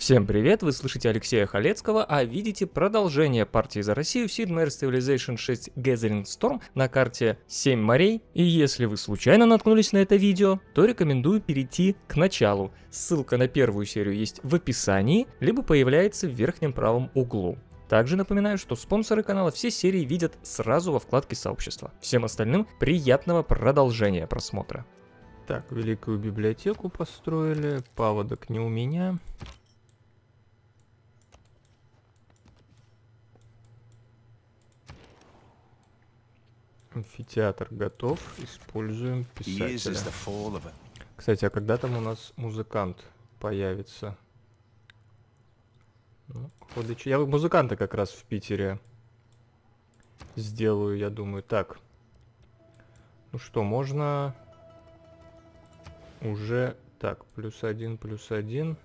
Всем привет, вы слышите Алексея Халецкого, а видите продолжение партии за Россию Sid Meier's Civilization 6 Gathering Storm на карте 7 морей. И если вы случайно наткнулись на это видео, то рекомендую перейти к началу. Ссылка на первую серию есть в описании, либо появляется в верхнем правом углу. Также напоминаю, что спонсоры канала все серии видят сразу во вкладке сообщества. Всем остальным приятного продолжения просмотра. Так, великую библиотеку построили, паводок не у меня. Амфитеатр готов. Используем писателя. Кстати, а когда там у нас музыкант появится? Ну, ходыч... Я музыканта как раз в Питере сделаю, я думаю. Так. Ну что, можно уже... Так, плюс один, плюс один.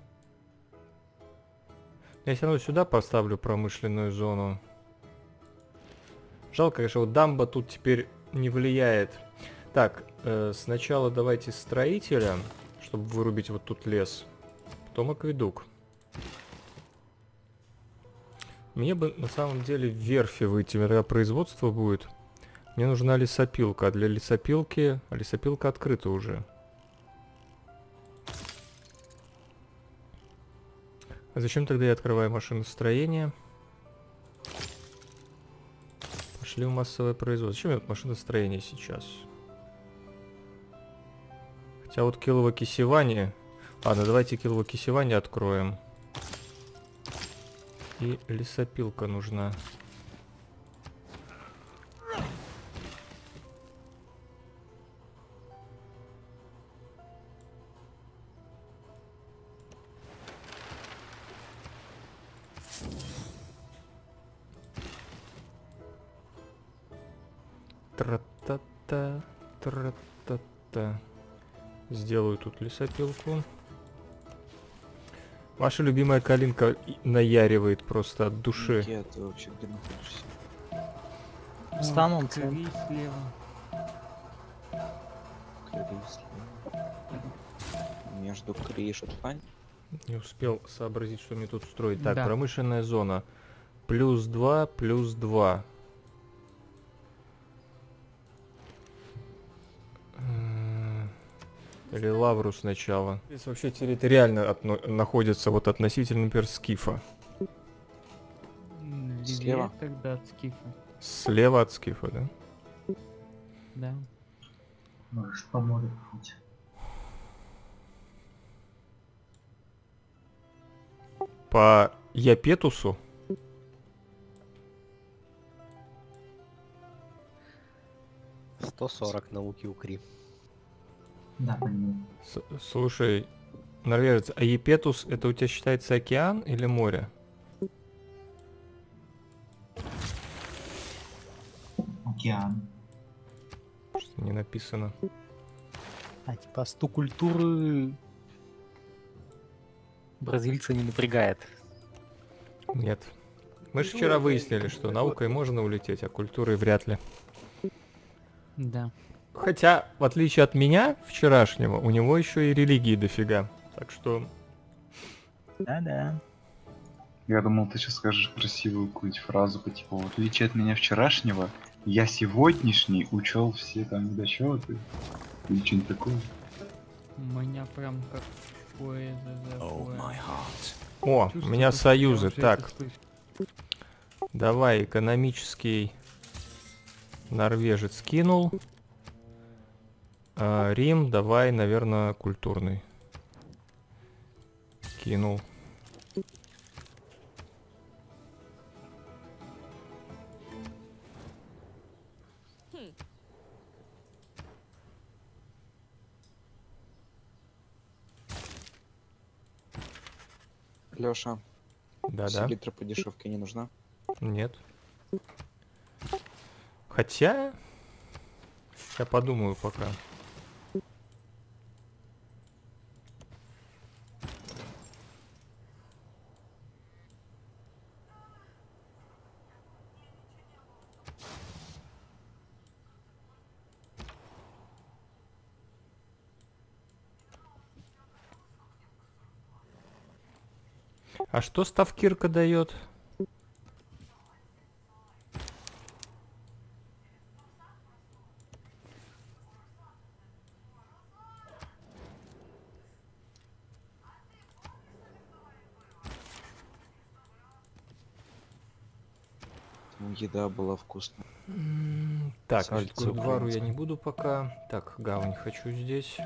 Я все равно сюда поставлю промышленную зону. Жалко, конечно, вот дамба тут теперь не влияет. Так, э, сначала давайте строителя, чтобы вырубить вот тут лес. Потом акведук. Мне бы на самом деле в верфи выйти, тогда производство будет. Мне нужна лесопилка, а для лесопилки... А лесопилка открыта уже. А зачем тогда я открываю машиностроение? Пошли в массовое производство. Зачем я машиностроение сейчас? Хотя вот килово-кисевание... Ладно, давайте килово-кисевание откроем. И лесопилка нужна. Тра-та-та, тра-та-та. Сделаю тут лесопилку. Ваша любимая калинка наяривает просто от души. Где ты вообще где находишься? В самом центре. Кривый слева. Между Кри и Шотланд. Не успел сообразить, что мне тут строить. Так, Да. промышленная зона. Плюс 2, плюс 2. Или лавру сначала. Здесь вообще территориально отно- находится вот относительно, например, скифа. Слева. тогда от скифа. Слева от скифа, да? Да. Можешь по морю путь. По Япетусу. — 140 науки укри. Да, понимаю. С- слушай, норвежец, а Епетус это у тебя считается океан или море? Океан. Что не написано. А типа сту культуры бразильца не напрягает. Нет. Мы же вчера выяснили, что наукой можно улететь, а культурой вряд ли. Да. Хотя, в отличие от меня вчерашнего, у него еще и религии дофига. Так что, Да-да. Я думал, ты сейчас скажешь красивую какую-нибудь фразу по типу, в отличие от меня вчерашнего, я сегодняшний учел все там недочеты. Или что-нибудь такое. У меня прям как поезд о, у меня союзы. Так, давай экономический норвежец кинул. А, Рим, давай, наверное, культурный. Кинул. Лёша, Да-да. селитра по дешевке не нужна? Нет. Хотя... Я подумаю пока. А что Ставкирка дает? Ну, еда была вкусная. Так, значит, Сальцо Гурдвару я не буду пока. Так, гавань хочу здесь.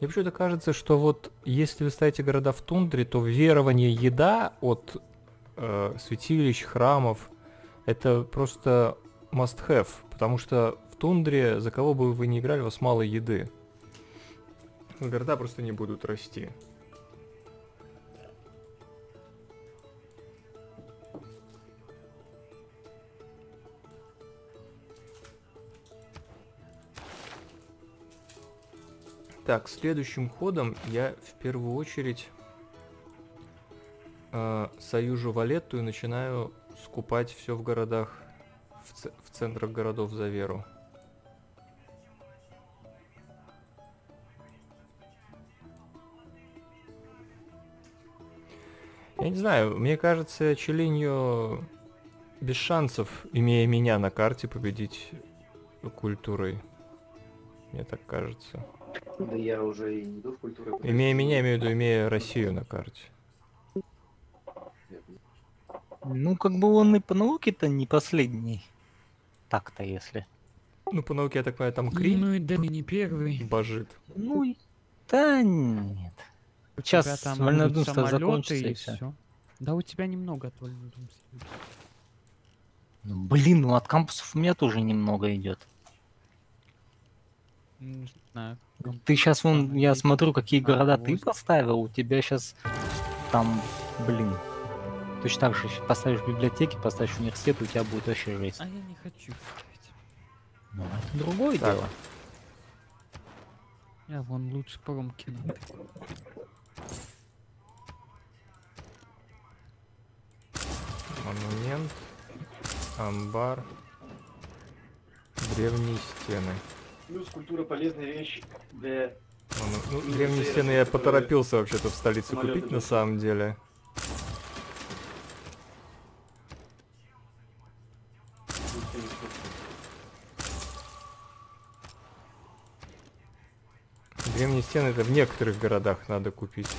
Мне почему-то кажется, что вот если вы ставите города в тундре, то верование еда от э, святилищ, храмов, это просто must have, потому что в тундре, за кого бы вы ни играли, у вас мало еды. Города просто не будут расти. Так, следующим ходом я в первую очередь э, союжу Валетту и начинаю скупать все в городах, в, в центрах городов за веру. Я не знаю, мне кажется, Челиньо без шансов, имея меня на карте, победить культурой. Мне так кажется. Да я уже и не иду в культуру. Имея меня, имею в виду, имея Россию на карте. Ну, как бы он и по науке-то не последний. Так-то, если. Ну, по науке, я так понимаю, там Кри Ну и Деми не первый. божит. Ну, и- да нет. Сейчас там вольнодумство закончится и и все. все. Да у тебя немного от вольнодумства. Ну, блин, ну от кампусов у меня тоже немного идет. Знаю. Ты сейчас вон, я смотрю, какие а, города ты поставил, у тебя сейчас там, блин. Точно так же поставишь библиотеки, поставишь университет, у тебя будет вообще жесть. А я не хочу ставить. Ну, это другое Так. дело. Я вон лучше промки надо. Монумент, амбар, древние стены. Плюс культура полезная вещь для... Ну, Ну, древние стены я поторопился вообще-то в столице купить на носят. самом деле. Древние стены это в некоторых городах надо купить.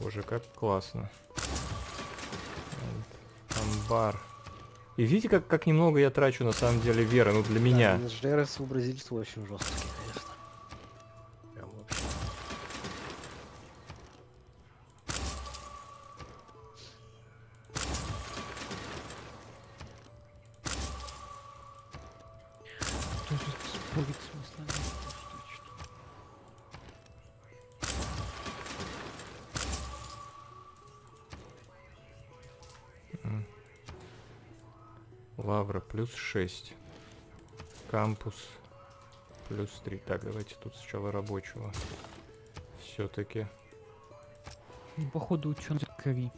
Боже, как классно. Амбар. И видите, как, как немного я трачу на самом деле веры, ну для меня. А, ЖРС у бразильцев очень жесткие, 6. Кампус плюс 3. Так, давайте тут сначала рабочего. Все-таки. Ну, походу ученый Кри.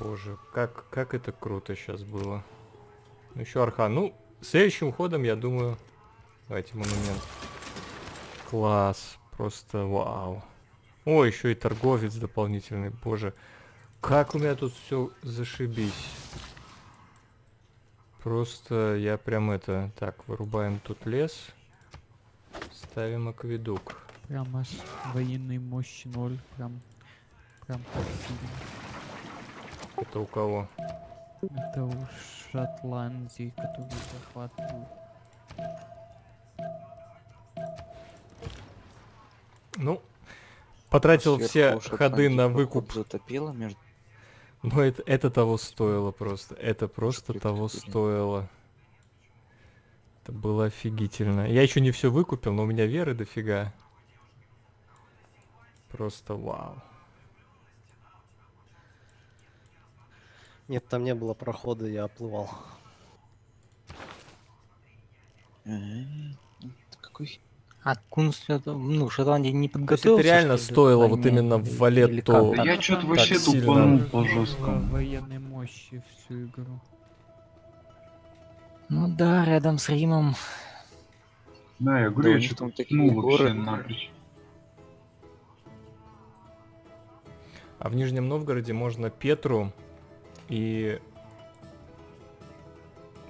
Боже, как, как это круто сейчас было. Ну еще архан. Ну, следующим ходом, я думаю... Давайте монумент. Класс. Просто вау. О, еще и торговец дополнительный. Боже, как у меня тут все зашибись. Просто я прям это... Так, вырубаем тут лес. Ставим акведук. Прям аж военной мощи ноль. Прям, прям так сильно. Это у кого? Это у Шотландии, который захватывают. Ну, потратил Сверху все ходы на выкуп Затопило между... Но это, это того стоило просто. Это просто того стоило. Это было офигительно. Я еще не все выкупил, но у меня веры дофига. Просто вау. Нет, там не было прохода, я оплывал. Э, Какой... А Кунст, это, ну, Шотландия не есть подготовился. это реально что ли, стоило вот именно в Валетту- Да я что-то вообще тупанул по жесткому. военной мощи всю игру. Ну да, рядом с Римом. Да, я Да говорю, у я что-то тупнул вообще горы. напрочь. А в Нижнем Новгороде можно Петру и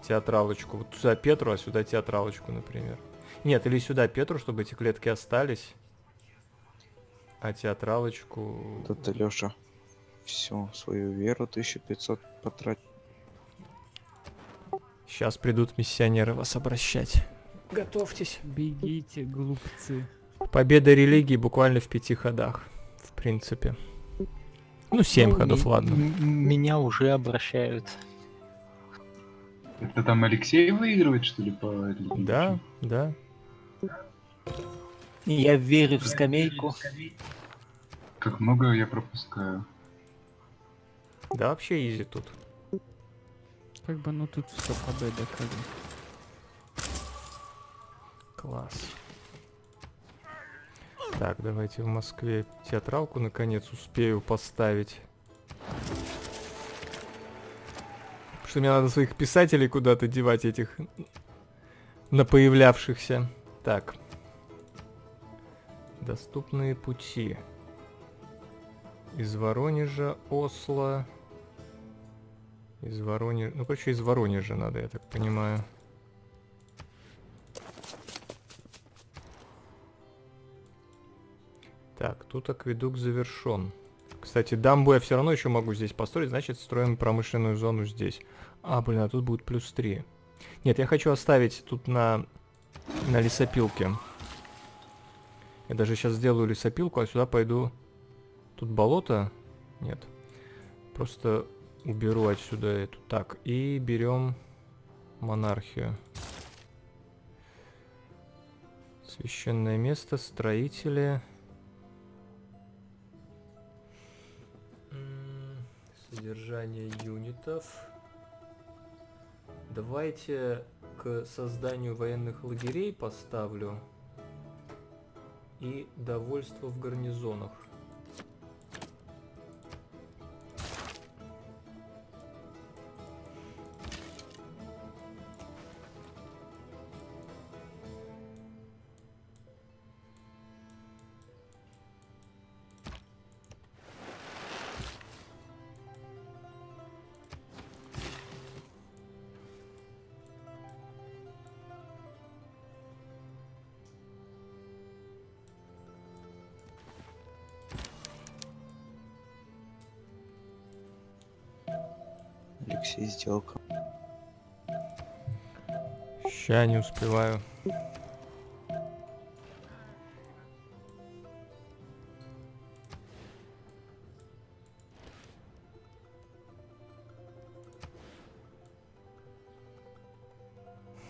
театралочку. Вот сюда Петру, а сюда театралочку, например. Нет, или сюда Петру, чтобы эти клетки остались. А театралочку... Вот это Леша. Все, свою веру 1500 потратил. Сейчас придут миссионеры вас обращать. Готовьтесь. Бегите, глупцы. Победа религии буквально в пяти ходах, в принципе. Ну, семь Ну, ходов, ладно. Меня уже обращают. Это там Алексей выигрывает, что ли, по религии? Да, да. Я верю в скамейку. Как много я пропускаю. Да, вообще изи тут. Как бы, ну тут все победа, как бы. Класс. Так, давайте в Москве театралку наконец успею поставить. Потому что мне надо своих писателей куда-то девать, этих напоявлявшихся. Так. Доступные пути. Из Воронежа, Осло. Из Воронежа... Ну, короче, из Воронежа надо, я так понимаю. Так, тут акведук завершен. Кстати, дамбу я все равно еще могу здесь построить, значит, строим промышленную зону здесь. А, блин, а тут будет плюс 3. Нет, я хочу оставить тут на, на лесопилке. Я даже сейчас сделаю лесопилку, а сюда пойду... Тут болото? Нет. Просто уберу отсюда эту. Так, и берем монархию. Священное место, строители. Содержание юнитов. Давайте к созданию военных лагерей поставлю. И довольство в гарнизонах. Алексей сделка. Ща не успеваю.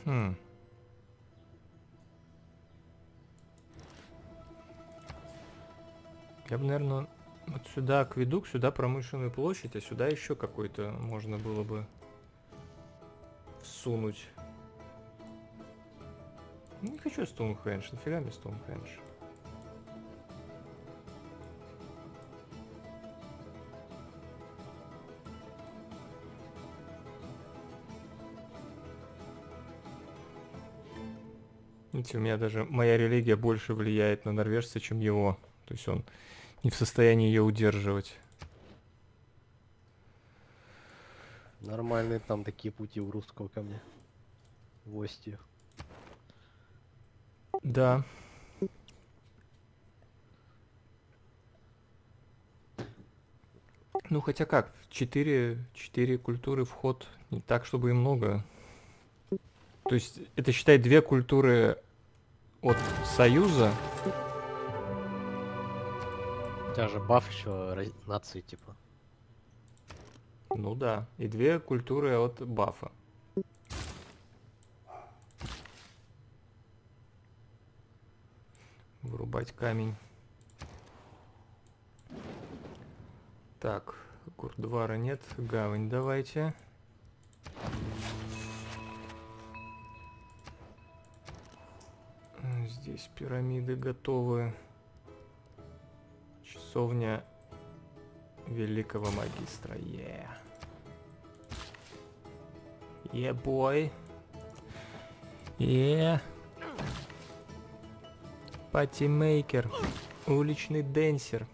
Хм. Я бы, наверное, сюда акведук, сюда промышленную площадь, а сюда еще какой-то можно было бы всунуть. Не хочу Стоунхендж, нафига мне Стоунхендж? Видите, у меня даже моя религия больше влияет на норвежца, чем его. То есть он не в состоянии ее удерживать. Нормальные там такие пути у русского ко мне. В Остию. Да. Ну хотя как, четыре, четыре культуры вход не так, чтобы и много. То есть это считай две культуры от Союза. У тебя же баф еще нации, типа. Ну да, и две культуры от бафа. Вырубать камень. Так, Гурдвара нет, гавань давайте. Здесь пирамиды готовы. Часовня великого магистра. Yeah. Yeah, boy. Yeah. Патимейкер. Уличный денсер.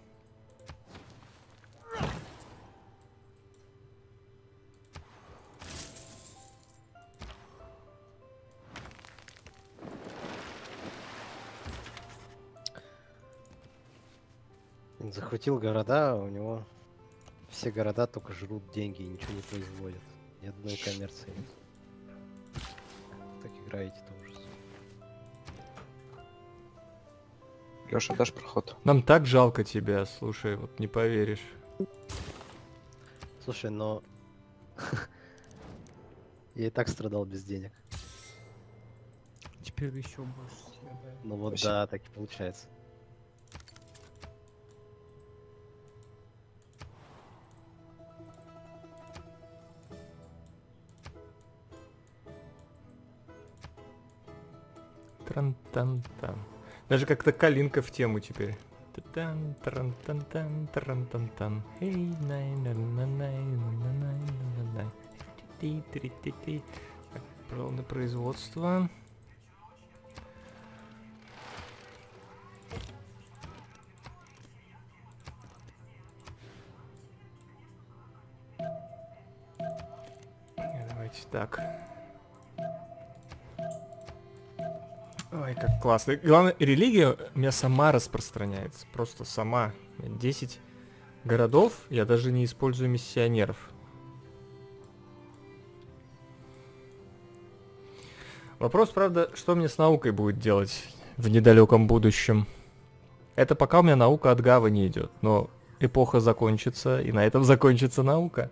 Захватил города, а у него все города только жрут деньги и ничего не производят. Ни одной коммерции нет. Так играете, это ужас. Леша, дашь проход? Нам так жалко тебя, слушай, вот не поверишь. Слушай, но... Я и так страдал без денег. Теперь еще больше страдаю. Ну вот Спасибо. да, так и получается. Тран-тан-тан. Даже как-то калинка в тему теперь. Та-тан, тран-тан-тан, тран-тан-тан. Эй, най, на, на, най, на, на, най, на, на, най. Ти-ти-ти-ти-ти. Так, Полное производство. Э, Давайте так. Классно. И Главное, религия у меня сама распространяется. Просто сама. У меня 10 городов, я даже не использую миссионеров. Вопрос, правда, что мне с наукой будет делать в недалеком будущем. Это пока у меня наука от гавани идет, но эпоха закончится, и на этом закончится наука.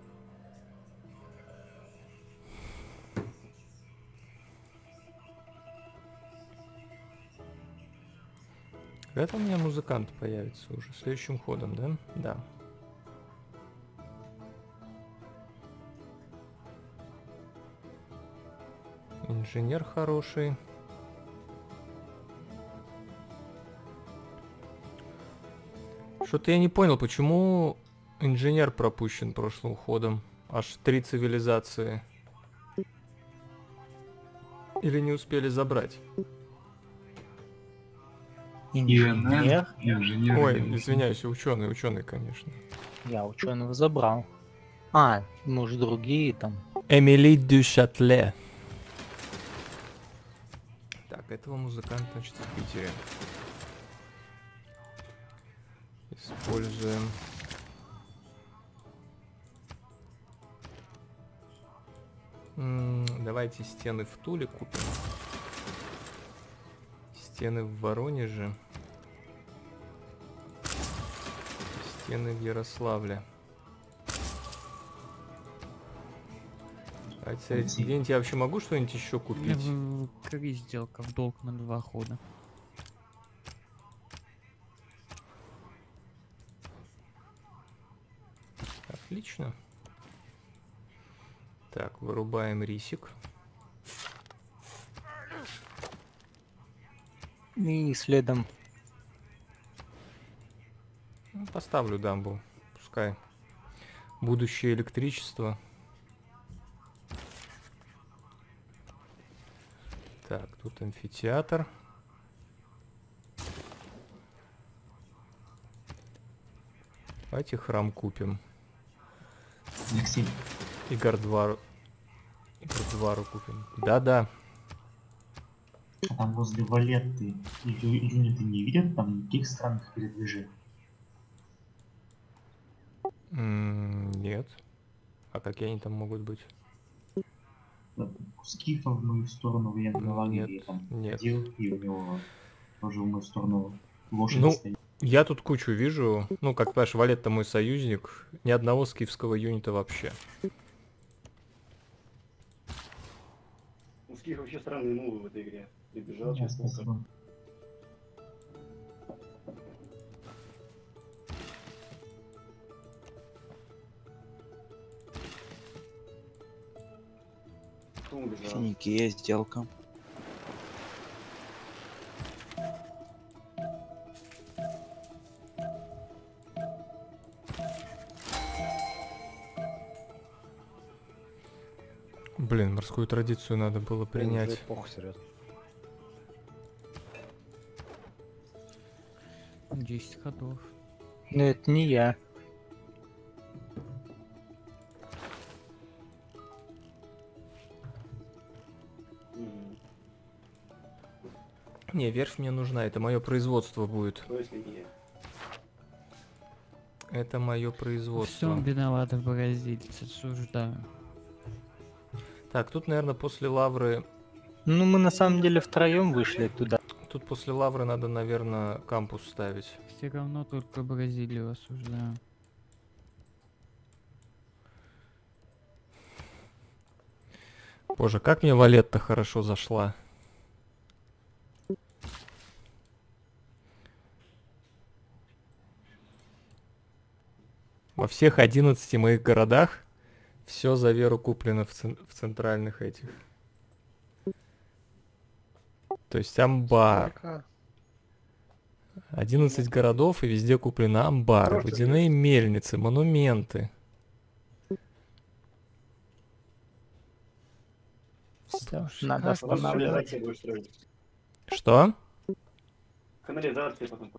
Это у меня музыкант появится уже следующим ходом, да? Да. Инженер хороший. Что-то я не понял, почему инженер пропущен прошлым ходом. Аж три цивилизации. Или не успели забрать? Инженер. Инженер. Ой, извиняюсь, ученый, ученый, конечно. Я ученого забрал. А, может другие там. Эмили дю Шатле. Так, этого музыканта, значит, в Питере. Используем. М, Давайте стены в Туле купим. Стены в Воронеже. Стены в Ярославле. Спасибо. где-нибудь я вообще могу что-нибудь еще купить? Кри сделка в долг на два хода. Отлично. Так, вырубаем рисик. И следом Ну, Поставлю дамбу. Пускай. Будущее электричество. Так, тут амфитеатр. Давайте храм купим. Алексей, И гардвару. И гардвару купим. Да-да. а там возле Валетты ю- юниты не видят там никаких странных передвижений? М, Нет. А какие они там могут быть? Скифа в мою сторону военного Ну, лагеря нет, я там нет. ходил, и у него тоже в мою сторону лошадь Ну, стоит. Я тут кучу вижу. Ну, как понимаешь, Валетта мой союзник. Ни одного скифского юнита вообще. У скиф вообще странные мувы в этой игре. Ты бежал Да, Шум лежал. Синяки, сделка. Блин, морскую традицию надо было принять. Блин, эпох, серьезно. ходов. Но это не я. Не, верфь мне нужна, это мое производство будет. Если не я. Это мое производство. виноваты бразильцы, осуждаю. Так, тут, наверное, после лавры... Ну, мы на самом деле втроем вышли туда. Тут после лавры надо, наверное, кампус ставить. Все равно только Бразилию осуждаю. Боже, как мне Валетта хорошо зашла. Во всех 11 моих городах все за веру куплено в, цен- в центральных этих. То есть амбар. Пока. 11 городов и везде куплено амбар, Просто водяные мельницы, монументы. Слушай, надо останавливать. Что? Канализации потом.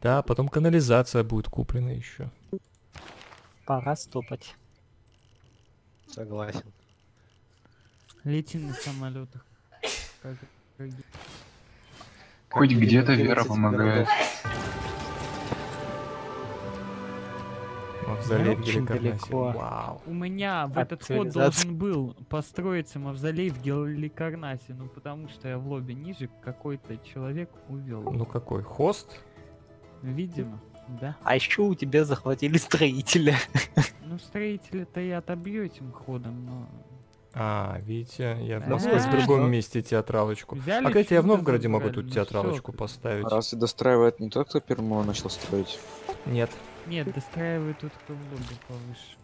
Да, потом канализация будет куплена еще. Пора стопать. Согласен. Лети на самолетах. Как- Хоть где-то вера 11 помогает. Мавзолей в Очень Геликарнасе. далеко. Вау. У меня в От этот ход должен был построиться мавзолей в Геликарнасе, ну потому что я в лобби ниже какой-то человек увел. Ну какой? Хост? Видимо, да. А еще у тебя захватили строителя. Ну строители-то и отобью этим ходом, но... А, видите, я А, нашел в другом месте театралочку. Взяли А кстати, я в Новгороде могу тут ну театралочку поставить. А Разве достраивает не тот, кто первым начал строить? Нет, Нет, достраивай тут кто в лобби повыше.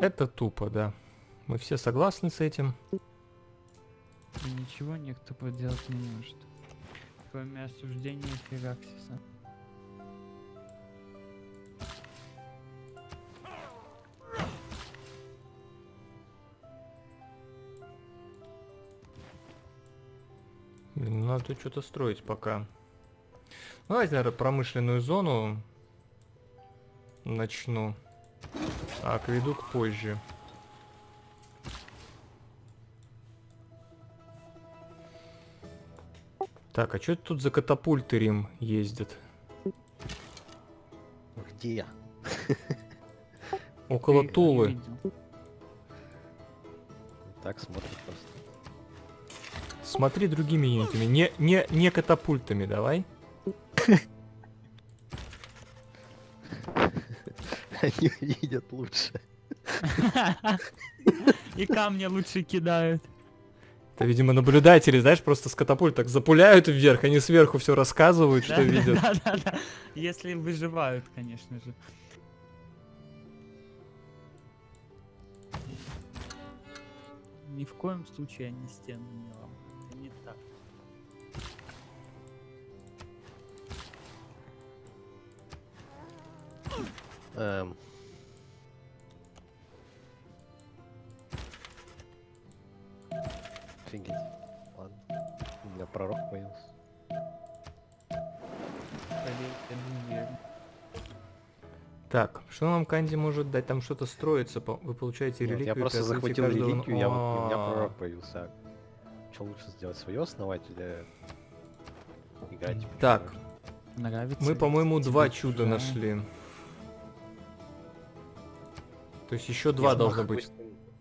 это тупо, да. Мы все согласны с этим. И ничего никто поделать не может. Кроме осуждения Фераксиса. Надо тут что-то строить пока. Ну, давайте, наверное, промышленную зону начну. А акведук позже. Так, а что тут за катапульты Рим ездит? Где? Около Тулы. Так просто. Смотри другими юнитами. Не, не, не катапультами, давай. Они видят лучше. И камни лучше кидают. Это, видимо, наблюдатели, знаешь, просто с катапульт так запуляют вверх, они сверху все рассказывают, что видят. Да, да, да. Если выживают, конечно же. Ни в коем случае они стену не ломают. Это не так. Эм. Офигеть. Ладно. У меня пророк появился. Так, что нам Канди может дать? Там что-то строится, вы получаете Нет, реликвию. я просто захватил каждого- реликвию, я вот, у меня А, пророк появился. Что лучше сделать, свое основать или играть? Так, Нравится Мы, по-моему, два чуда нашли. То есть еще два Если должно быть.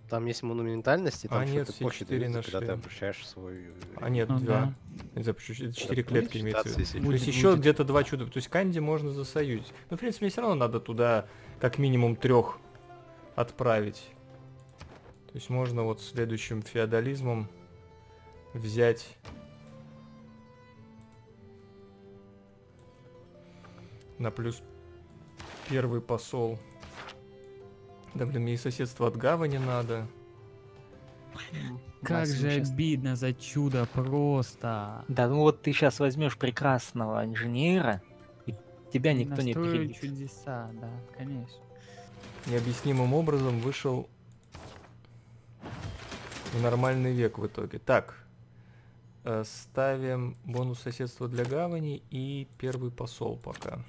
Там есть монументальность, и там А, нет, все четыре дается, когда ты нашли. обращаешь свой... А нет, Ну два. да. Четыре будет клетки имеется в виду. То есть еще будет. где-то два чуда. То есть Канди можно засоюзить. Но, в принципе, мне все равно надо туда как минимум трех отправить. То есть можно вот следующим феодализмом взять... На плюс первый посол. Да блин, мне и соседство от гавани надо. Как же обидно за чудо просто. Да, ну вот ты сейчас возьмешь прекрасного инженера, и тебя никто не Настрою перебьет. чудеса, да, конечно. Необъяснимым образом вышел в нормальный век в итоге. Так, э, ставим бонус соседства для гавани и первый посол пока.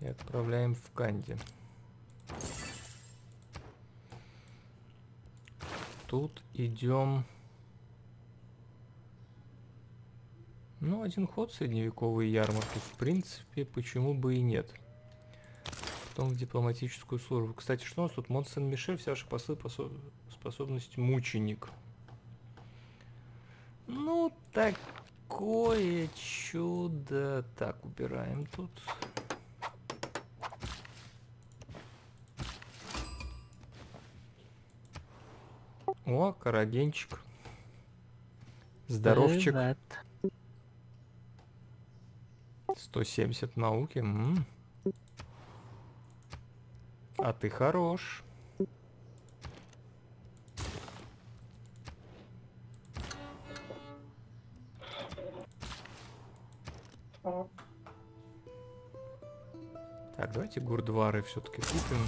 И отправляем в Канди. Тут идем... Ну, один ход средневековые ярмарки, в принципе, почему бы и нет. Потом в дипломатическую службу. Кстати, что у нас тут? Мон Сен-Мишель, все ваши послы, посо- способность мученик. Ну, такое чудо. Так, убираем тут. О, карагенчик. Здоровчик. Привет. 170 науки. м. А ты хорош. Так, давайте гурдвары все-таки купим.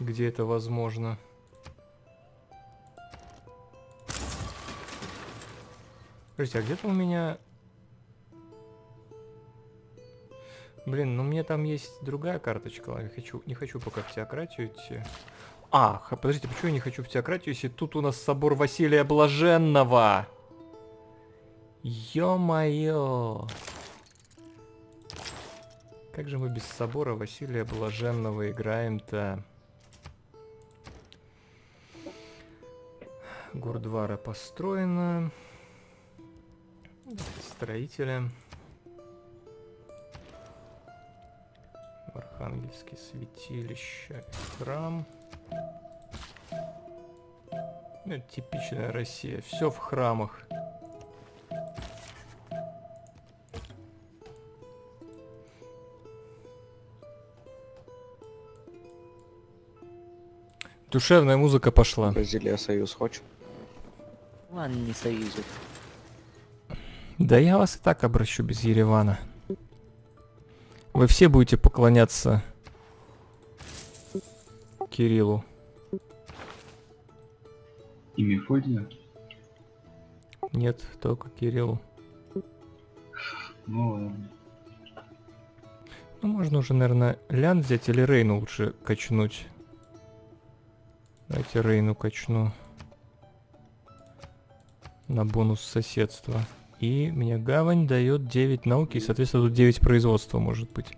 Где это возможно. Подождите, а где-то у меня... Блин, ну мне там есть другая карточка. Не хочу, не хочу пока в теократию идти. А, подождите, почему я не хочу в теократию, если тут у нас собор Василия Блаженного? Ё-моё! Как же мы без собора Василия Блаженного играем-то? Гурдвара построена. Строителя. Архангельские святилища. Храм. Ну, это типичная Россия. Все в храмах. Душевная музыка пошла. Бразилия союз хочет? Ладно, не союзит. Да я вас и так обращу без Еревана. Вы все будете поклоняться Кириллу. И Мефодия? Нет, только Кириллу. Ну ладно. Ну, можно уже, наверное, Лян взять или Рейну лучше качнуть. Давайте Рейну качну. На бонус соседства. И мне гавань дает 9 науки, и, соответственно, тут 9 производства может быть.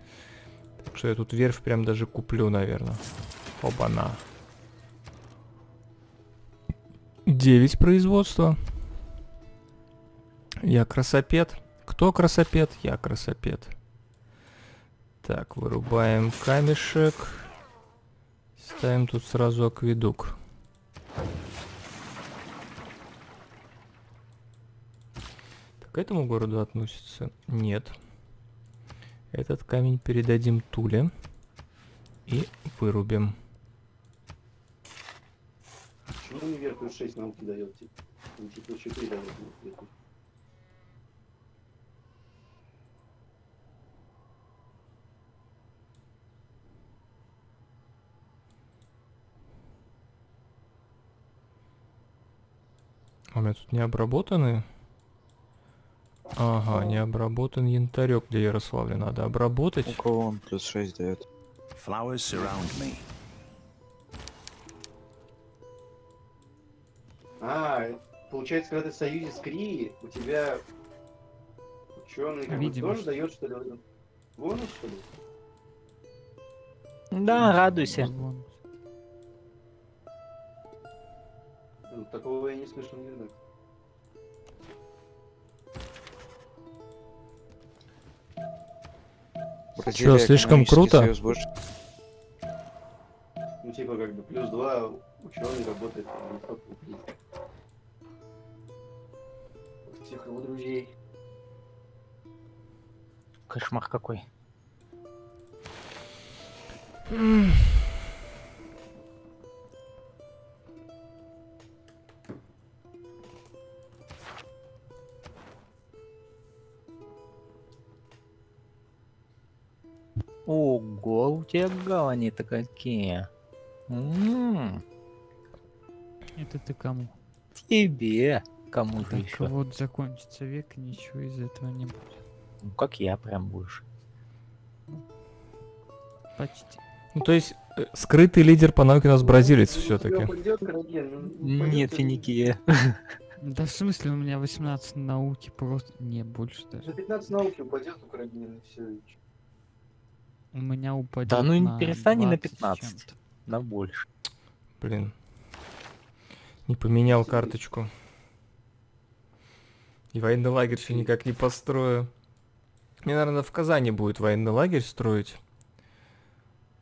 Так что я тут верфь прям даже куплю, наверное. Оба-на. 9 производства. Я красопед. Кто красопед? Я красопед. Так, вырубаем камешек. Ставим тут сразу акведук. К этому городу относится? Нет. Этот камень передадим Туле. И вырубим. Почему мне вверх плюс 6 науки дает? Ну, типа 4 дает. у меня тут не обработаны? Ага, не обработан янтарек для Ярославля. Надо обработать. У кого он плюс 6 дает? Flowers surround me. А, получается, когда ты в союзе с Крии, у тебя ученый как Видимость. тоже дает, что ли, бонус, что ли? Да, радуйся. Ну, такого я не слышал никогда. Бразилия слишком экономический круто? союз? Ну, типа, как бы, плюс 2 ученый работает всех его друзей. Кошмар какой. Ого, у тебя гавани-то какие. М, Это ты кому? Тебе. Кому же Так еще? вот закончится век, и ничего из этого не будет. Ну, как я прям больше. Почти. Ну, то есть, э, скрытый лидер по науке у нас бразилец все-таки. Нет, финикия. Да в смысле у меня 18 науки просто... Не, больше За даже. 15 науки упадет Украина, все. У меня упадет Да ну и на перестань на 20 с 15. чем-то. На больше. Блин. Не поменял карточку. И военный лагерь еще никак не построю. Мне, наверное, в Казани будет военный лагерь строить.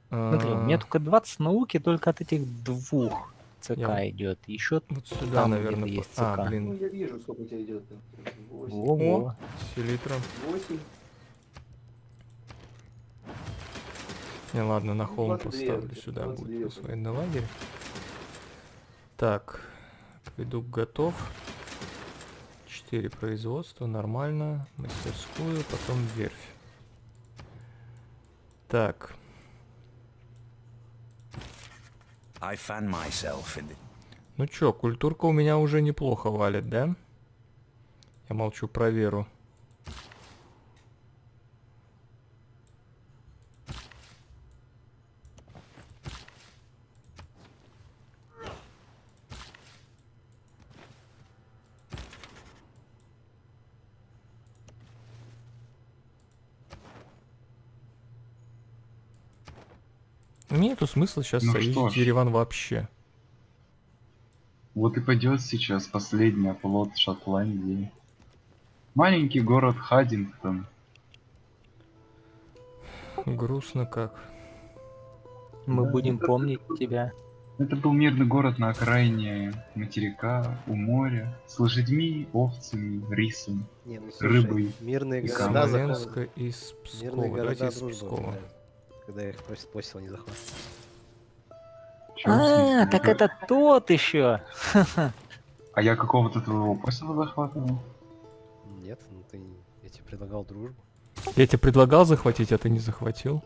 Смотри, у А, меня только 20 науки только от этих двух ЦК Я- идет. Еще Вот сюда, там наверное. есть А, ЦК. Ну, блин. я вижу, сколько у тебя идет. 8. Ого. Селитра. 8. Не, ладно, на холм 22, поставлю. Сюда 22. будет у нас военный лагерь. Так. Акведук готов. 4 производства, нормально. Мастерскую, потом верфь. Так. I fan myself in the Ну чё, культурка у меня уже неплохо валит, да? Я молчу про веру. Нету смысла сейчас Ну союзить. Ереван вообще. Вот и пойдет сейчас последний оплот Шотландии. Маленький город Хаддингтон. Грустно как. Мы Да, будем это- помнить тебя. Это был мирный город на окраине материка, у моря, с лошадьми, овцами, рисом. Не, ну слушай, Рыбой мирные и города и из Пскова. Мирные Давайте города из Пскова. Когда их просят посел не в А, так это тот еще. А я какого-то твоего посела захватывал? Нет, ну ты... Я тебе предлагал дружбу. Я тебе предлагал захватить, а ты не захватил.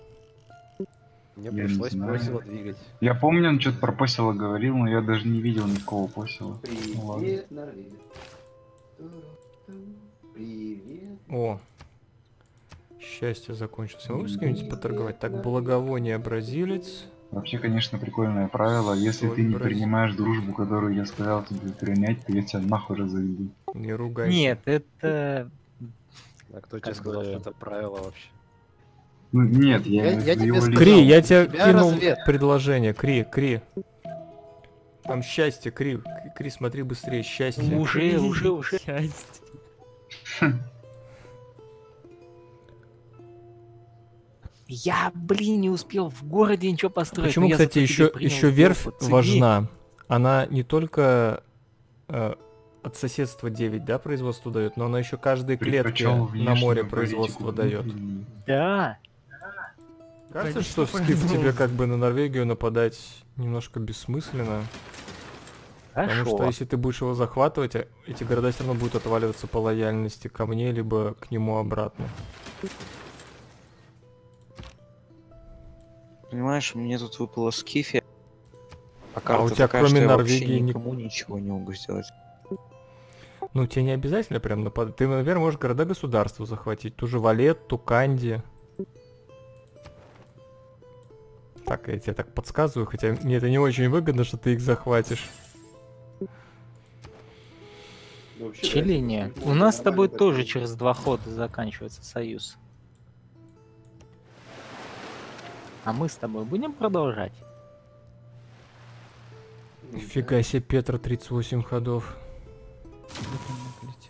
Мне Я пришлось знаю. посела двигать. Я помню, он что-то про посела говорил, но я даже не видел никакого посела. Ну. Привет, Норвегия. Привет. О, счастье закончилось. Могу с кем-нибудь поторговать? Так, благовоние бразилец. Вообще, конечно, прикольное правило. Если Соль ты не брать. принимаешь дружбу, которую я сказал тебе принять, то я тебя нахуй разойду. Не ругайся. Нет, это... А кто тебе сказал, что это правило вообще? Ну, нет, я, Я- я тебе сказал. Кри, я тебе тебя кинул развед. предложение. Кри, Кри. Там счастье, Кри. Кри, смотри быстрее, счастье. Уже, уже, уже. Счастье. Я, блин, не успел в городе ничего построить. Почему, кстати, еще, еще верфь важна? Она не только э, от соседства 9, да, производство дает, но она еще каждой клетке на море производство дает. Да. Кажется, Конечно, что скиф тебе как бы на Норвегию нападать немножко бессмысленно. Потому что Хорошо. если ты будешь его захватывать, а эти города все равно будут отваливаться по лояльности ко мне, либо к нему обратно. Понимаешь, мне тут выпало скифи. А карта у тебя такая, кроме Норвегии никому ничего не могу сделать. Ну, тебе не обязательно прям нападать. Ты, например, можешь города-государства захватить. Ту же Валетту, Канди. Так, я тебе так подсказываю, хотя мне это не очень выгодно, что ты их захватишь. Вообще, да, Челине. это У нас с тобой тоже через два хода заканчивается союз. А мы с тобой будем продолжать? Нифига себе, Петра 38 ходов.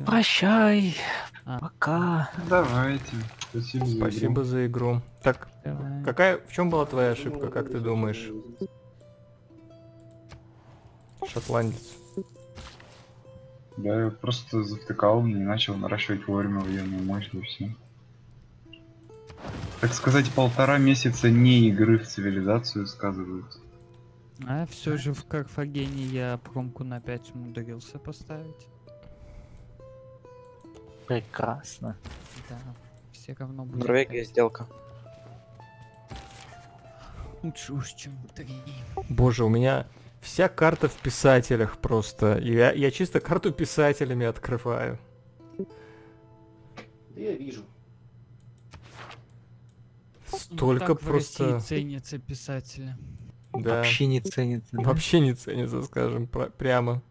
Прощай. А. Пока. Давайте. Спасибо за игру. Спасибо за игру. Так, Давай. какая, в чем была твоя ошибка, как ты думаешь, шотландец? Да, я просто завтыкал, не начал наращивать вовремя военную мощь и все. Так сказать, полтора месяца не игры в цивилизацию сказываются. А все же в Карфагене я промку на 5 умудрился поставить. Прекрасно. Да, все равно будет. Норвегия сделка. Лучше уж, чем три. Боже, у меня вся карта в писателях просто. Я, я чисто карту писателями открываю. Да я вижу. Столько Ну, так просто... в России ценятся писатели. Да. Вообще не ценится. да? Вообще не ценится, скажем, про- прямо.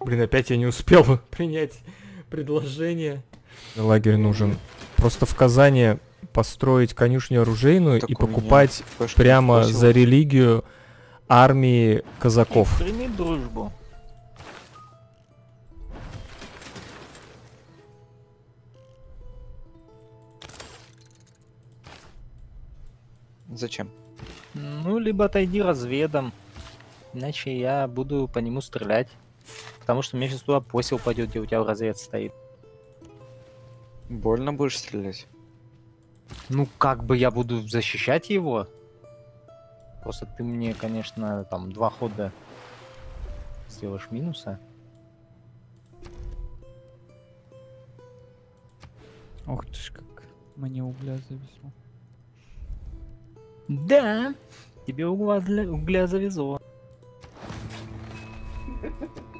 Блин, опять я не успел принять предложение. Лагерь нужен. Просто в Казани построить конюшню оружейную Так и покупать прямо спросил. за религию армии казаков. Прими дружбу. Зачем? Ну, либо отойди разведом. Иначе я буду по нему стрелять. Потому что мне сейчас туда посел пойдет, где у тебя в развед стоит. Больно будешь стрелять? Ну, как бы я буду защищать его. Просто ты мне, конечно, там два хода сделаешь минуса. Ох ты ж как мне угля завезло. Да, тебе угла для- угля завезло.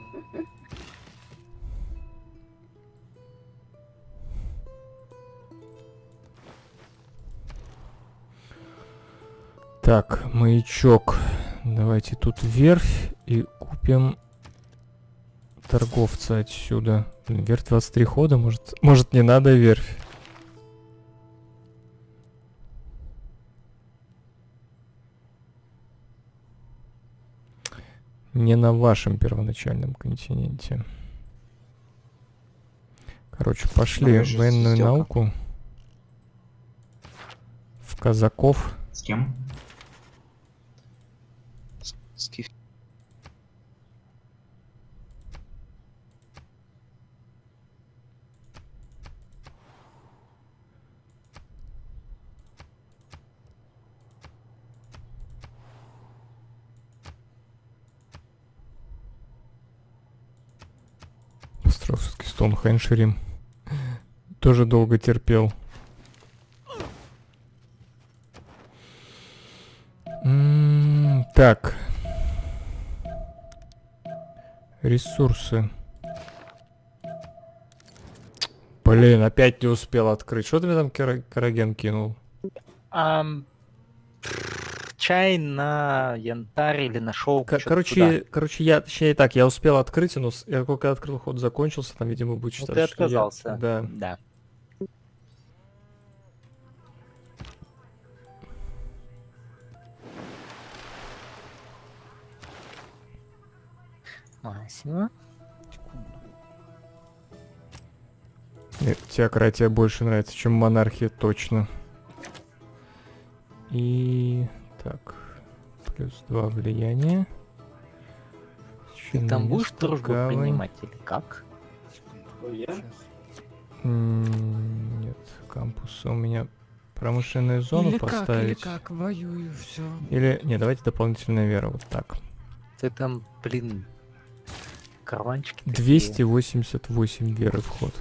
Так, маячок. Давайте тут верфь и купим торговца отсюда. Блин, верфь 23 хода, может, может не надо верфь. Не на вашем первоначальном континенте. Короче, пошли же военную науку. В казаков. С кем? С- Скиф. Островский Стоунхендж и Рим. Тоже долго терпел. Так. Ресурсы. Блин, опять не успел открыть. Что ты мне там караген кинул? Ам, чай на янтарь или на чё-то короче, туда. короче, я, точнее так, я успел открыть, но я только открыл, ход закончился, там, видимо, будет Ну, считаться, ты что я- отказался. Да. Да. Спасибо. Нет, теократия больше нравится, чем монархия, точно. И... Так. Плюс два влияния. Ты там будешь дружбу принимать или как? Нет, кампуса у меня промышленную зону или как, или поставить. как, воюю, все. Или, не, давайте дополнительная вера, вот так. Ты там, блин, карманчики. такие. 288 веры в ход.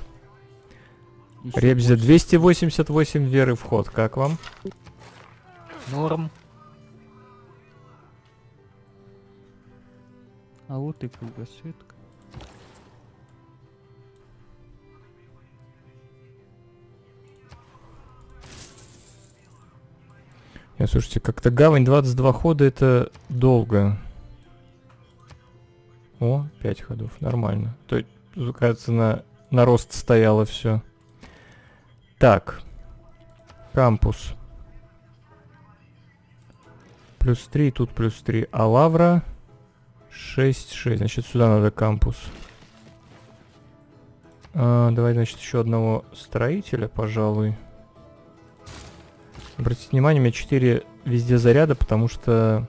Ребзя, 288 веры в ход, как вам? Норм. А вот и кругосветка. Я, слушайте, как-то гавань 22 хода это долго. О, 5 ходов, нормально. То есть, кажется, на, на рост стояло все. Так. Кампус. Плюс 3, тут плюс 3. А лавра 6, 6. Значит, сюда надо кампус. А, давай, значит, еще одного строителя, пожалуй. Обратите внимание, у меня 4 везде заряда, потому что...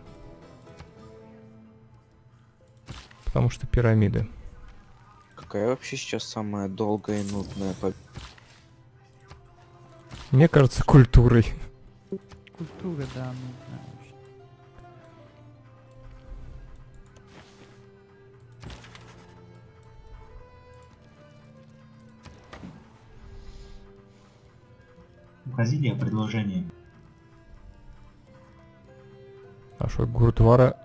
Потому что пирамиды. Какая вообще сейчас самая долгая и нудная победа? Мне кажется, культурой. Культура, да, очень. Бразилия предложение. А что, Гурдвара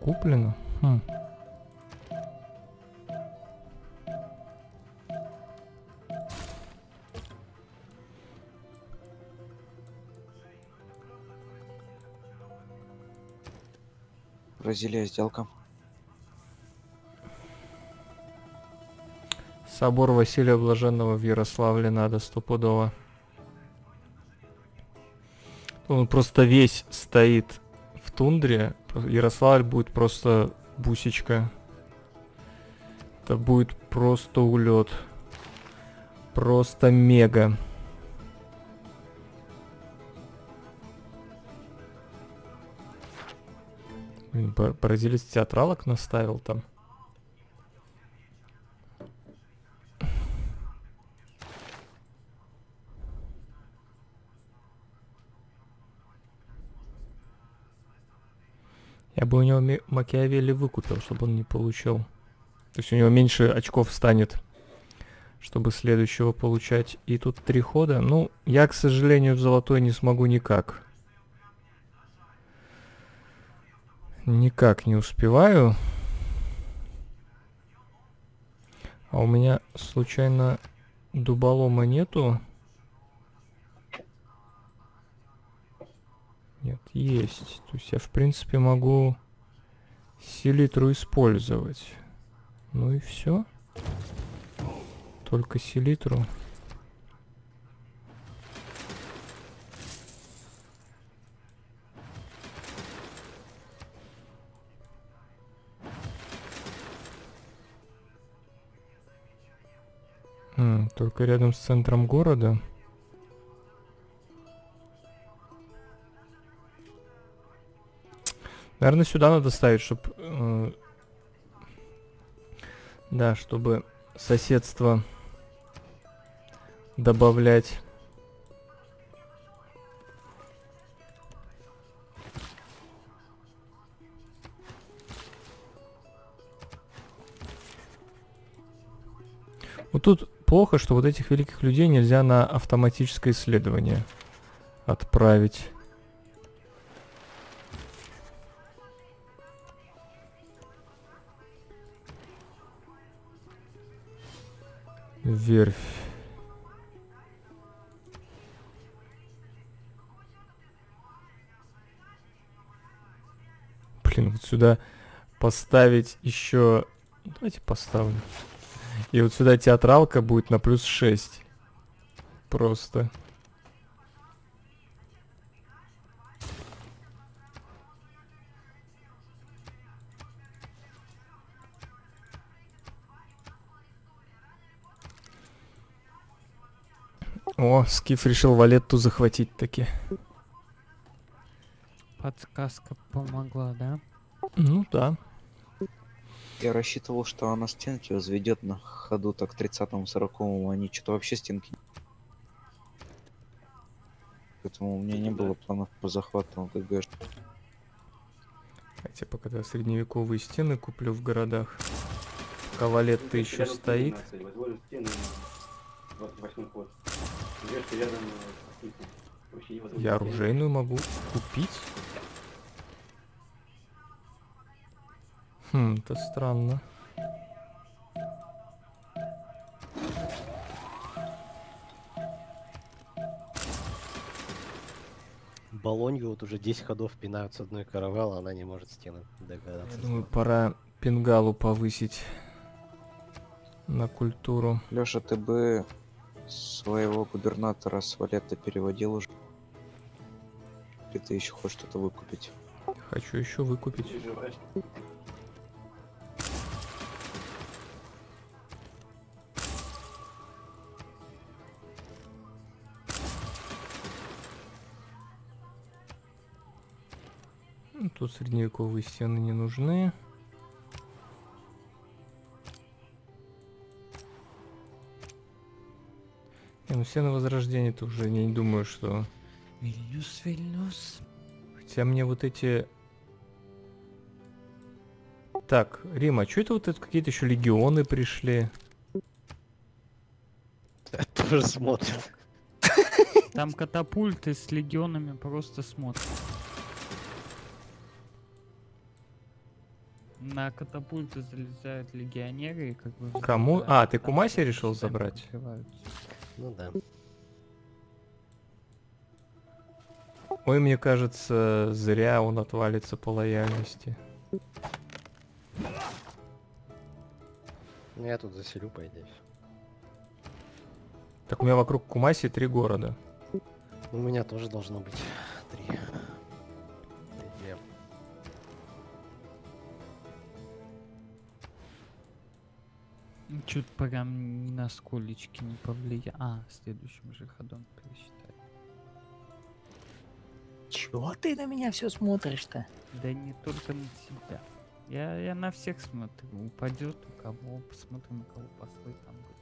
куплено? Хм. Бразилия сделка. Собор Василия Блаженного в Ярославле надо стопудово. Он просто весь стоит в тундре. Ярославль будет просто бусечка. Это будет просто улет. Просто мега. Бразилец театралок наставил там. Я бы у него Макиавелли выкупил, чтобы он не получил. То есть у него меньше очков станет, чтобы следующего получать. И тут три хода. Ну, я, к сожалению, в золотой не смогу никак. Никак не успеваю. А у меня случайно дуболома нету? Нет, есть. То есть я, в принципе, могу селитру использовать. Ну и все. Только селитру. М, только рядом с центром города. Наверное, сюда надо ставить, чтобы... да, чтобы соседство добавлять. Вот тут плохо, что вот этих великих людей нельзя на автоматическое исследование отправить. Верфь. Блин, вот сюда поставить еще... Давайте поставлю. И вот сюда театралка будет на плюс 6. Просто. О, Скиф решил Валетту захватить таки. Подсказка помогла, да? Ну да. Я рассчитывал, что она стенки возведет на ходу так 30-му, 40-му, они что-то вообще стенки. Поэтому у меня не было планов по захвату ГГ. Хотя пока я средневековые стены куплю в городах. Пока Валетта еще стоит. Я оружейную могу купить. Хм, это странно. Болонью вот уже 10 ходов пинают с одной каравеллы, она не может стены догадаться. Я думаю, пора пингалу повысить на культуру. Лёша, ты бы своего губернатора с Валетта переводил уже? Или ты еще хочешь что-то выкупить? Хочу еще выкупить. Тут средневековые стены не нужны. Не, ну стены возрождения то уже я не думаю, что Вильнюс, Вильнюс. Хотя мне вот эти... Так, Рима, что это вот это какие-то еще легионы пришли? Тоже смотрит. Там катапульты с легионами просто смотрят. На катапульты залезают легионеры и как бы... Кому? взрывают, А, ты Кумаси решил забрать? Ну да. Ой, мне кажется, зря он отвалится по лояльности. Ну я тут заселю, по идее. Так у меня вокруг Кумаси три города. У меня тоже должно быть три. Чуть прям ни на сколечки не повлия. А, следующим же ходом пересчитать. Чего ты на меня все смотришь-то? Да не только на себя. Я, я на всех смотрю. Упадет у кого, посмотрим, у кого послы там будут.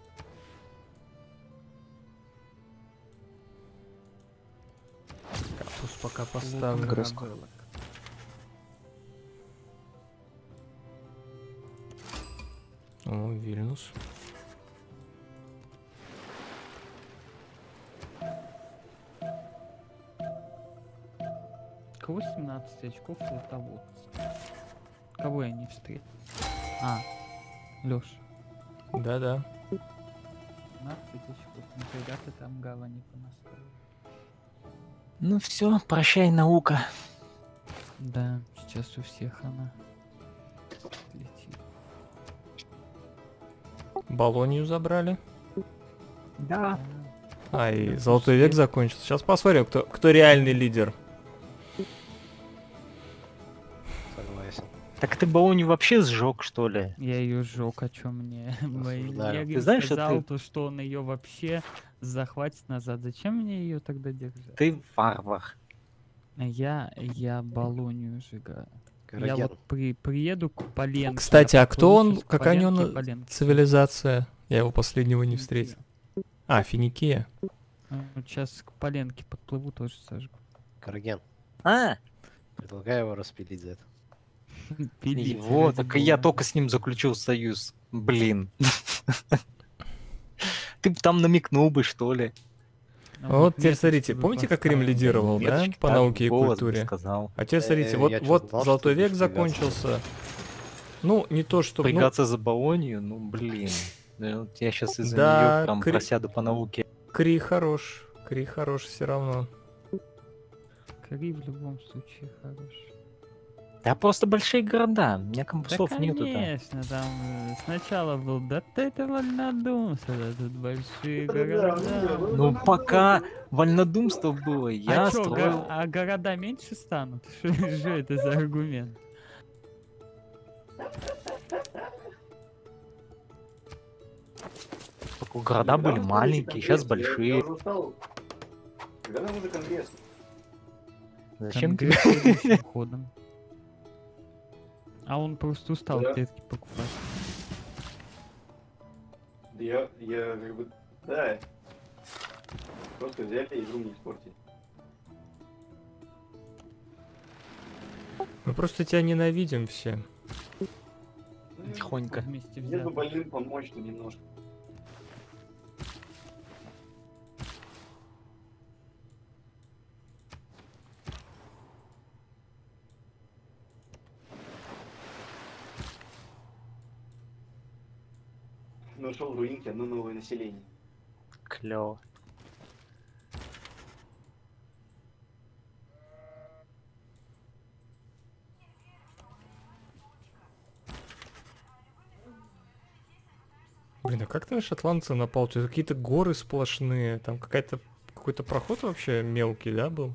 Капус пока поставлю. Греско. О, Вильнюс. Кого 17 очков флотоводца? Кого я не встретил? А, Лёш, Да-да. 15 очков. Ну когда ты там гавани понаставил? Ну все, прощай, наука. Да, сейчас у всех она Болонию забрали. Да. А, и Золотой век закончился. Сейчас посмотрим, кто, кто реальный лидер. Согласен. Так ты Баони вообще сжег, что ли? Я ее сжег, о чем мне? Мой- Осуждаю. Я Ты знаешь, что ты- то, что он ее вообще захватит назад. Зачем мне ее тогда держать? Ты варвар. Я, я Болонию сжигаю. Я Караген. вот при, приеду к Поленке. Кстати, я а кто он? Какая у него Поленке, Цивилизация. Я его последнего не встретил. А, Финикия. А, сейчас к Поленке подплыву, тоже сожгу. Караген. А, Предлагаю его распилить за это. Пилить его, так и я только с ним заключил союз. Блин. Ты бы там намекнул бы, что ли. А Вот теперь смотрите, помните, как Рим лидировал, да, по науке и культуре? сказал. А теперь смотрите, вот, вот Золотой век закончился. Ну, не то, что... ну, Пригаться за Баонию, ну блин. Ну, вот Я сейчас из-за Да, нее прям кри- просяду по науке. Кри хорош. Кри хорош все равно. Кри в любом случае хорош. Да просто большие города, у меня Да, компасов нету там. конечно, там э, сначала был, да ты это вольнодумство, да тут большие Да, города. Ну пока вольнодумство было, я а чё, го- строил... а города меньше станут? Что это за аргумент? Города были маленькие, сейчас большие. уже устал. Когда нам уже конгресс? Зачем ходом. А он просто устал Да. клетки покупать. Да я, я как бы, да. Просто взяли и игру не испортили. Мы просто тебя ненавидим все. Ну, Тихонько. Вместе Мне бы взятые. больным помочь, то немножко. Нашел в руинке одно новое население. Клево. Блин, а как ты на шотландца напал? Тут какие-то горы сплошные, там какая-то какой-то проход вообще мелкий, да, был?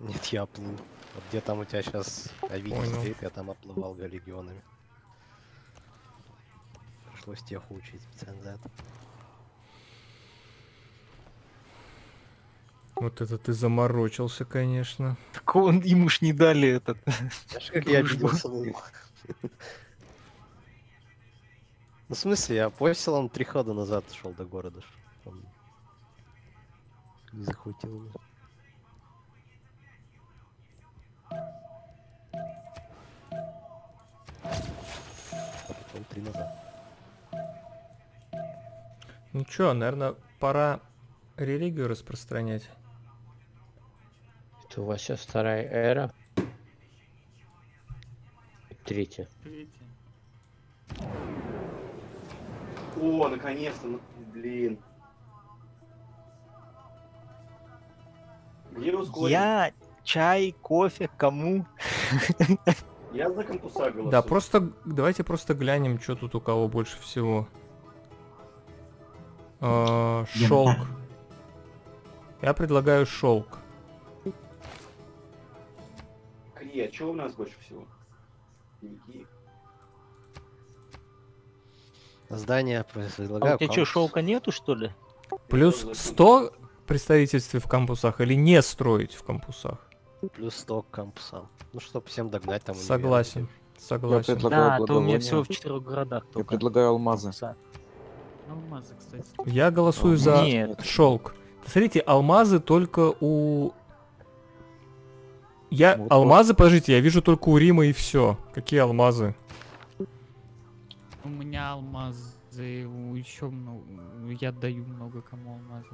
Нет, я плыл. Вот где там у тебя сейчас стоит, я там оплывал галегионами пришлось теху учить специально за. Вот это ты заморочился, конечно. Так он, ему ж не дали этот. Знаешь, как я обиделся на него. Ну, в смысле, я посел, он три хода назад шел до города. Он не захватил меня. А потом три назад. Ну чё, наверное, пора религию распространять. Это у вас сейчас вторая эра. Третья. Третья. О, наконец-то, ну, блин. Где? Я чай, кофе, кому? Я за компуса голосую. Да, просто давайте просто глянем, что тут у кого больше всего. А, Шелк. Я предлагаю шелк. Кри, а чего у нас больше всего? Здание А предлагаю у тебя что, шелка нету, что ли? Плюс 100 представительстве в кампусах или не строить в кампусах? Плюс 100 к кампусам. Ну, чтобы всем догнать там. Согласен. Согласен. предлагаю Да, то у меня всего в четырех городах Я только. предлагаю алмазы. Кампуса. Алмазы, кстати. Я голосую за Нет. шелк. Смотрите, алмазы только у... Я Вот алмазы, подождите, я вижу только у Рима и все. Какие алмазы? У меня алмазы, еще много. Я даю много кому алмазы.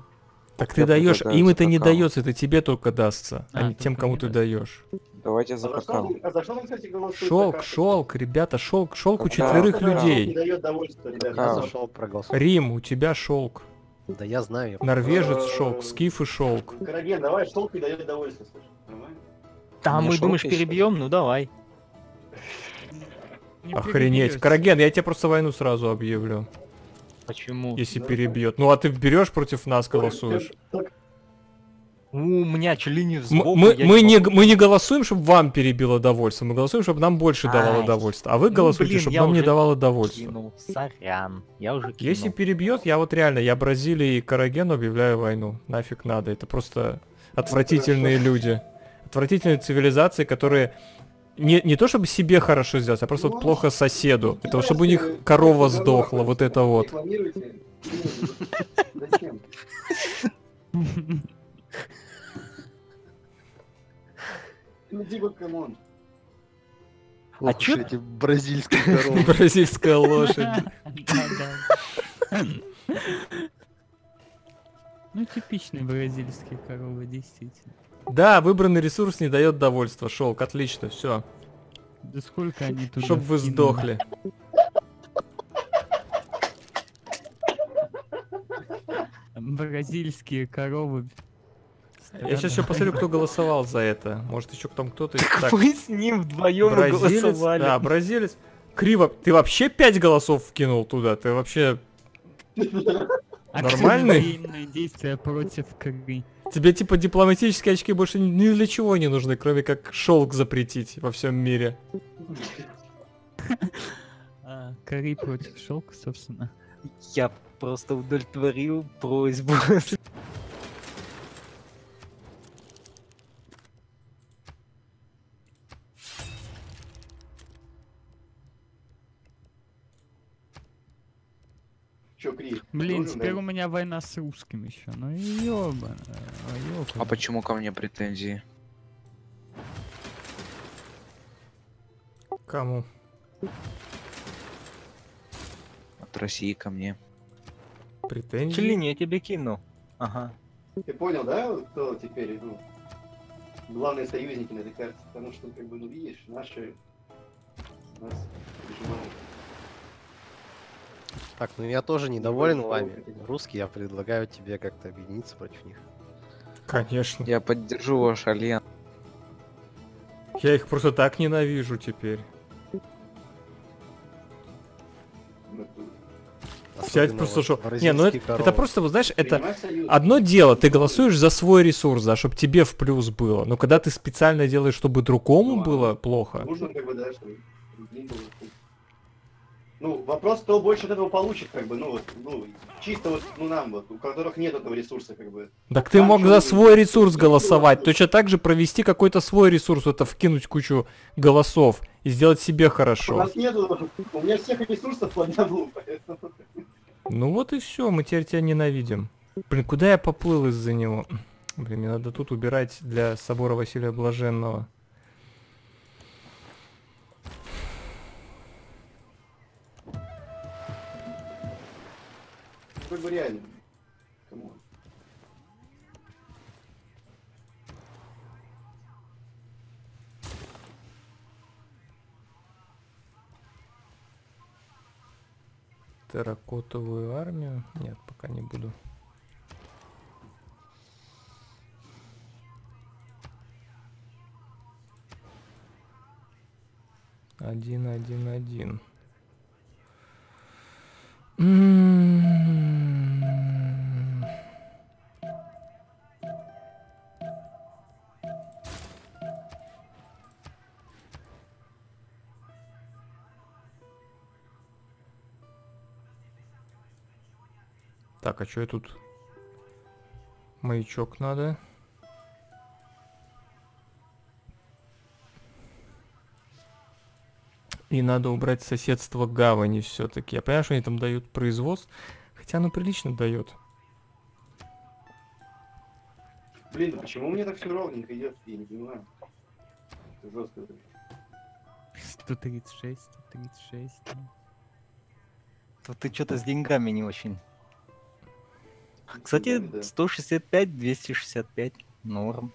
Так ты даешь, им это не дается, это тебе только дастся, а, А, не тем, кому ты даешь. Давайте А за какао. а за что вы, кстати, голосуете? Шелк, шелк, ребята, шелк, шелк у четверых людей. Рим, у тебя шелк. Да я знаю. я Норвежец шелк, скиф и шелк. Караген, давай, шелк не дает довольства, слушай. Там мы, думаешь, перебьем? Ну давай. Не Охренеть. Караген, я тебе просто войну сразу объявлю, Почему? если Да. перебьет. Ну а ты берешь против нас голосуешь. Так, У меня линию сбоку? Мы, мы, не, мы не голосуем, чтобы вам перебило довольство. Мы голосуем, чтобы нам больше давало Ай. удовольствие. А вы Ну, голосуете, блин, чтобы нам не давало удовольствия. Кинул. Сорян. Я уже кинул. Если перебьет, я вот реально, я Бразилии и Карагену объявляю войну. Нафиг надо. Это просто отвратительные люди. Отвратительные цивилизации, которые не, не то чтобы себе хорошо сделать, а просто вот плохо соседу. Это чтобы у них корова сдохла, вот это вот. Зачем? Ну, типа, come on. Уж чё- эти бразильские коровы. Бразильская лошадь. Ну, типичные бразильские коровы, действительно. Да, выбранный ресурс не дает довольства. Шелк, отлично, все. Да сколько они тут Чтоб вы сдохли. Бразильские коровы. Я сейчас еще посмотрю, кто голосовал за это. Может, еще там кто-то... Так, Мы с ним вдвоем бразилец. голосовали. Да, бразилец. Криво. Ты вообще 5 голосов вкинул туда? Ты вообще... Нормальный? Активные действия против Кры. Тебе типа дипломатические очки больше ни для чего не нужны, кроме как шелк запретить во всем мире. А, Кры против шелка, собственно. Я просто удовлетворил просьбу. Чё, Кри? Блин, теперь да? у меня война с русским еще. Ну ёба. А почему ко мне претензии? Кому? От России ко мне. Претензии? Челини, я тебе кину. Ага. Ты понял, да, кто теперь, ну, главные союзники на этой карте? Потому что, как бы, ну, видишь, наши нас прижимают. Так, ну я тоже недоволен вами. Русский, я предлагаю тебе как-то объединиться против них. Конечно. Я поддержу ваш альянс. Я их просто так ненавижу теперь. Взять просто что... Не, ну это, это просто, вот знаешь, это... Одно дело, ты голосуешь за свой ресурс, да, чтобы тебе в плюс было. Но когда ты специально делаешь, чтобы другому Ну, а было плохо. Нужно, как бы, да, чтобы другим было. Ну, вопрос, кто больше от этого получит, как бы, ну, вот, ну, чисто вот, ну, нам вот, у которых нет этого ресурса, как бы. Так ты Там мог за свой ресурс голосовать, точно так же провести какой-то свой ресурс, это вкинуть кучу голосов и сделать себе У хорошо. нас нету, у меня всех ресурсов по одному, поэтому... Ну вот и все, мы теперь тебя ненавидим. Блин, куда я поплыл из-за него? Блин, мне надо тут убирать для собора Василия Блаженного. Бы реально. Терракотовую армию? Нет, пока не буду. Один, один, один. Что я тут? Маячок надо. И надо убрать соседство гавани все-таки. Я понимаю, что они там дают производство, хотя оно прилично дает. Блин, ну почему мне так все ровненько идет? Я не понимаю. Это жестко. 136, 136. ну. То ты что-то с деньгами не очень. Кстати, деньгами, да. 165, 265, норм.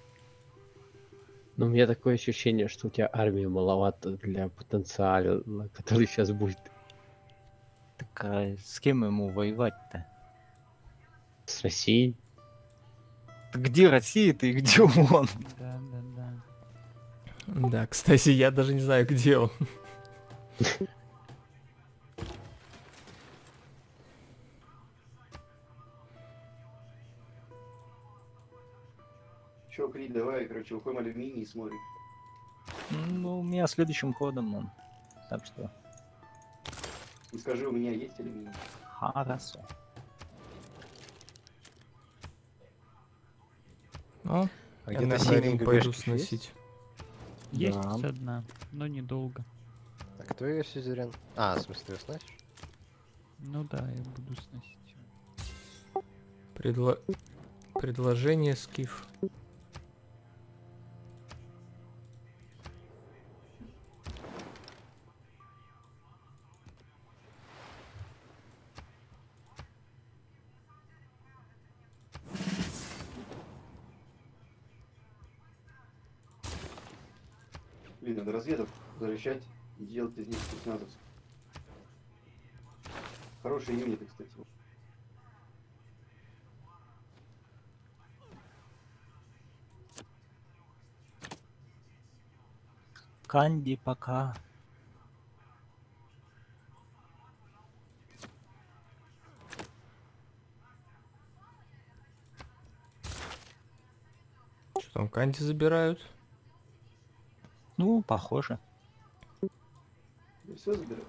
Но у меня такое ощущение, что у тебя армии маловато для потенциала, который сейчас будет. Так а с кем ему воевать-то? С Россией. Так Где Россия-то и где он? Да, да, да. Да, кстати, я даже не знаю, где он. Че, Кри, давай, короче, уходим алюминий и смотрим. Ну, у меня следующим ходом он. Так что, И скажи, у меня есть алюминий? хорошо. Ну, А синие Рим пойду сносить. Есть Да. одна, но недолго. А кто ее сюзерен? А, в смысле, ты ее сносишь? Ну да, я буду сносить. Предло... Предложение скиф. Возвращать и делать из них спецназовцев. Хорошие юниты, кстати. Канди пока. Что там, Канди забирают? Ну, похоже. Я все забираю.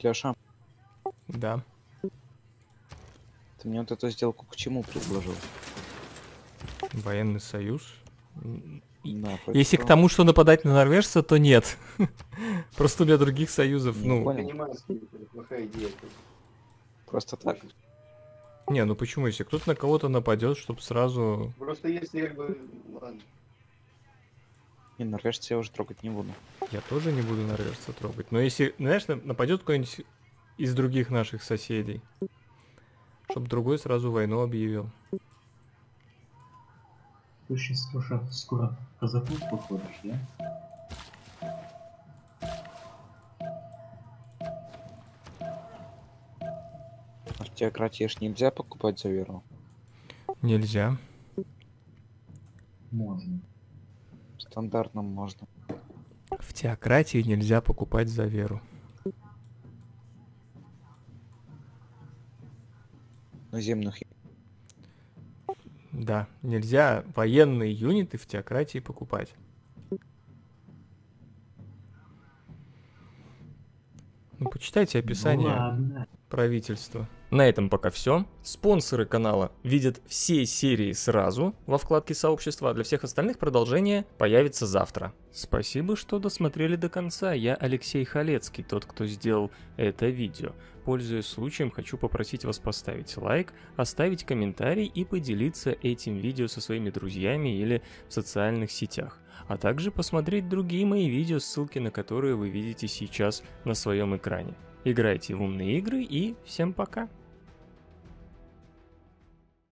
Леша, Да. ты мне вот эту сделку к чему предложил? Военный союз. Да, Если к тому, что нападать на норвежца, то нет. Просто для других союзов, Не ну... Понимаю, плохая идея. Просто так. Не, ну почему, если кто-то на кого-то нападет, чтобы сразу... Просто если как бы... Ладно. И норвежца я уже трогать не буду. Я тоже не буду норвежца трогать. Но если, знаешь, на- нападет кто-нибудь из других наших соседей, чтобы другой сразу войну объявил. Ты сейчас тоже скоро казаков выходишь, да? В теократии ж нельзя покупать за веру. Нельзя. Можно. В стандартном можно. В теократии нельзя покупать за веру. Наземных Да, нельзя военные юниты в теократии покупать. Ну, почитайте описание. Ну ладно. правительства. На этом пока все. Спонсоры канала видят все серии сразу во вкладке сообщества, а для всех остальных продолжение появится завтра. Спасибо, что досмотрели до конца. Я Алексей Халецкий, тот, кто сделал это видео. Пользуясь случаем, хочу попросить вас поставить лайк, оставить комментарий и поделиться этим видео со своими друзьями или в социальных сетях. а также посмотреть другие мои видео, ссылки на которые вы видите сейчас на своем экране. Играйте в умные игры и всем пока!